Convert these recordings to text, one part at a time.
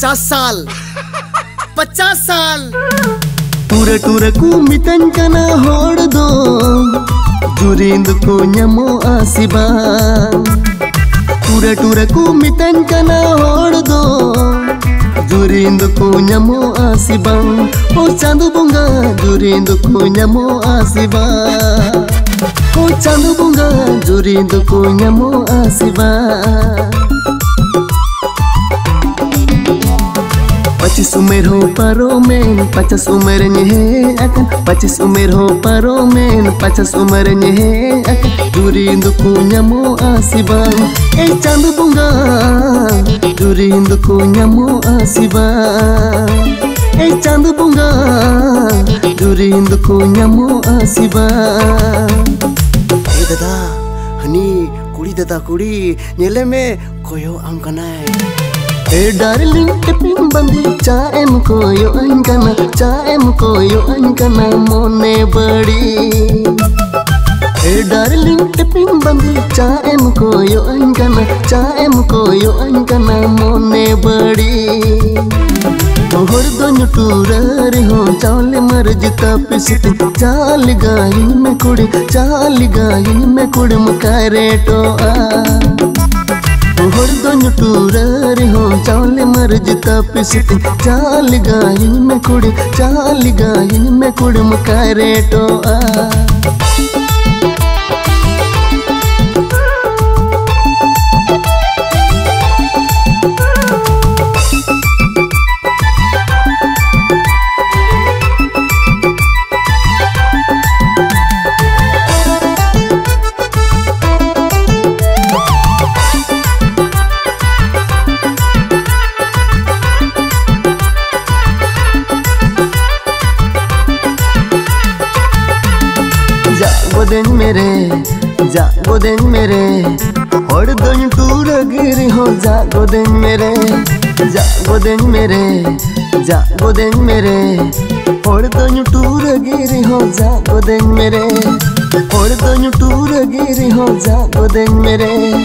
पचास साल। पचास साल। टूर टूर को मितन मितंकना होड़ दो। जुरिंद को नमो आसिबा। टूर टूर को मितन मितंकना होड़ दो। जुरिंद को नमो आसिबा। ओ चाँद बुंगा, जुरिंद को नमो आसिबा। ओ चाँद बुंगा, जुरिंद को नमो आसिबा। पच्चीस उमेर हो परो में, पचास उमर है अकन पच्चीस उमेर हो परो में, पचास उमर है अकन दूरी दुखो नमो आसिबा ए चंद बुंगा। दूरी दुखो नमो आसिबा ए चंद बुंगा। दूरी दुखो नमो आसिबा ए दादा, हनी, कुड़ी दादा, कुड़ी, नेले में कोयो आम कनाए ए डार्लिंग टिपिंग बंदी चाएम कोयो अंकना चाएम कोयो अंकना मोने बड़ी ए डार्लिंग टिपिंग बंदी चाएम कोयो अंकना चाएम कोयो अंकना मोने बड़ी तोहर दोनों टूरर हो चाल मर जिता चाल गाइन में कुड़ी चाल गाइन में कुड़ मकारे टो आ तोहर दोन टूरर हो, चाल मर्ज जिता पिसत चाल गाइन में कुड़, चाल गाइन में कुड़, मकारे टो आ। दिन मेरे, जागो दिन मेरे। और दिन टूर गिरी हो, जागो दिन मेरे। जागो दिन मेरे, जागो दिन मेरे। और दिन टूर गिरी हो, जागो दिन मेरे। और दिन टूर गिरी हो, जागो दिन मेरे।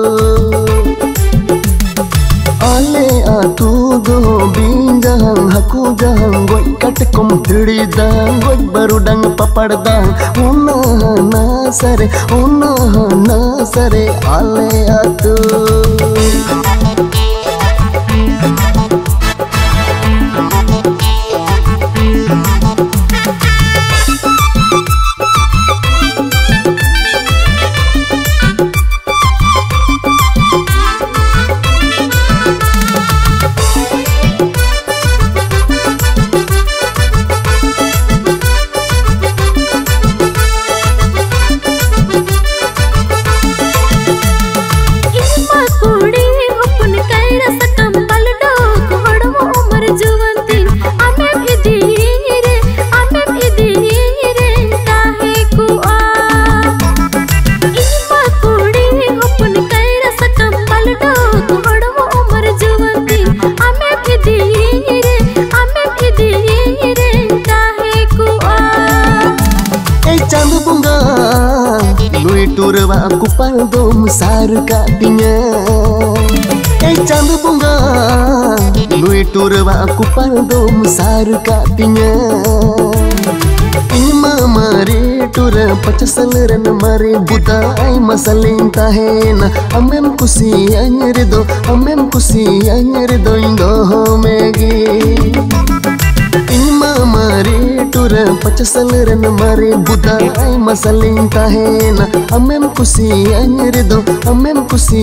ಅಕ್ಬರುಡಂಗ್ ಪಪಡ್ದ ಉನ್ನ ನಾಸರೆ ಉನ್ನ ನಾಸರೆ ಅಲೆ ಆತು Besar katinya Eh चाँद bunga Lui turba aku paldo besar katinya Ima mari tura pacasal ran mari buta ai masalin tahena Amem kusi anyere do amem kusi anyere do indo megi इनमा मारे पचसल run मारे बुदा। आई muslin ताहेना अमेम कुसी अन्यर दो अमेम कुसी